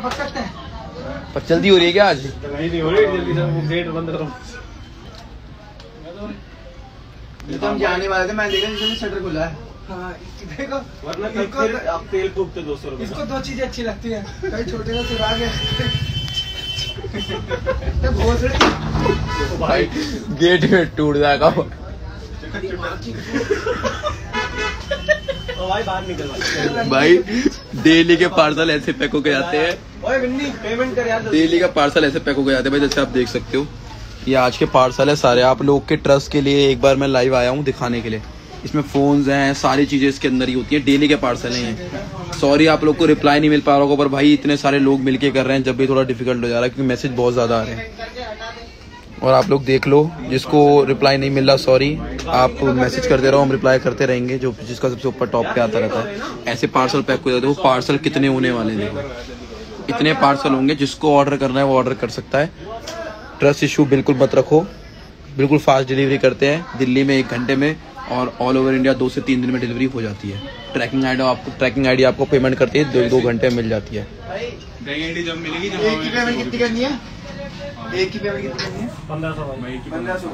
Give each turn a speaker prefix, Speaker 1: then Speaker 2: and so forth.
Speaker 1: पक सकते हैं।
Speaker 2: पर जल्दी हो रही है क्या आज?
Speaker 3: नहीं हो रही जल्दी से वो गेट बंद करो।
Speaker 4: ये तो हम जाने वाले थे मैं देखा जिसने शटर खुला है।
Speaker 1: हाँ देखो
Speaker 3: वरना
Speaker 1: इसको
Speaker 3: आप तेल फूकते दो सौ रुपए।
Speaker 1: इसको दो चीज़ें अच्छी लगती है। कहीं छोटे का सुराग है तो भोसड़ी
Speaker 2: भाई गेट में टूट जाएगा।
Speaker 3: भाई बाहर निकल भाई
Speaker 2: भाई डेली के पार्सल ऐसे पैक होके जाते हैं। डेली का पार्सल ऐसे पैक होके जाते हैं भाई जैसे आप देख सकते हो। ये आज के पार्सल है सारे, आप लोग के ट्रस्ट के लिए एक बार मैं लाइव आया हूँ दिखाने के लिए। इसमें फोन्स हैं, सारी चीज़ें इसके अंदर ही होती हैं डेली के पार्सल हैं सॉरी आप लोग को रिप्लाई नहीं मिल पा रहा होगा, पर भाई इतने सारे लोग मिलके कर रहे हैं, जब भी थोड़ा डिफ़िकल्ट हो जा रहा है, क्योंकि मैसेज बहुत ज़्यादा आ रहे हैं। और आप लोग देख लो, जिसको रिप्लाई नहीं मिल रहा सॉरी आप मैसेज करते रहो, हम रिप्लाई करते रहेंगे, जो जिसका सबसे ऊपर टॉप पे आता रहता है। ऐसे पार्सल पैक हो जाते हैं पार्सल कितने होने वाले हैं? देखो इतने पार्सल होंगे जिसको ऑर्डर करना है वो ऑर्डर कर सकता है। ट्रस्ट इशू बिल्कुल मत रखो। बिल्कुल फास्ट डिलीवरी करते हैं। दिल्ली में एक घंटे में और ऑल ओवर इंडिया दो से तीन दिन में डिलीवरी हो जाती है। ट्रैकिंग आईडी आपको ट्रैकिंग आईडी आपको पेमेंट करती है दो दो घंटे में मिल जाती है।
Speaker 4: एक की पेमेंट कितनी करनी है? एक की पेमेंट कितनी करनी है?
Speaker 3: पंद्रह सौ।
Speaker 4: पंद्रह सौ।